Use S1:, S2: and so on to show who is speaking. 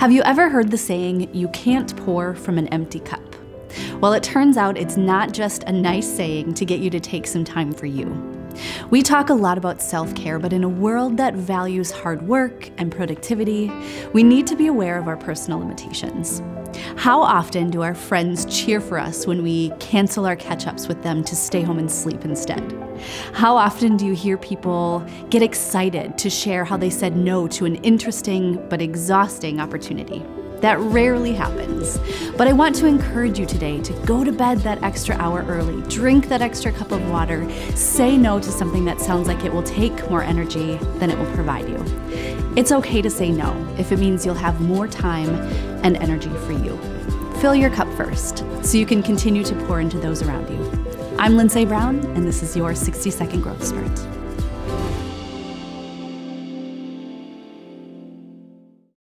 S1: Have you ever heard the saying, you can't pour from an empty cup? Well, it turns out it's not just a nice saying to get you to take some time for you. We talk a lot about self care, but in a world that values hard work and productivity, we need to be aware of our personal limitations. How often do our friends cheer for us when we cancel our catch ups with them to stay home and sleep instead? How often do you hear people get excited to share how they said no to an interesting but exhausting opportunity? That rarely happens. But I want to encourage you today to go to bed that extra hour early, drink that extra cup of water, say no to something that sounds like it will take more energy than it will provide you. It's okay to say no if it means you'll have more time and energy for you. Fill your cup first so you can continue to pour into those around you. I'm Lindsay Brown, and this is your 60 Second Growth Spurt.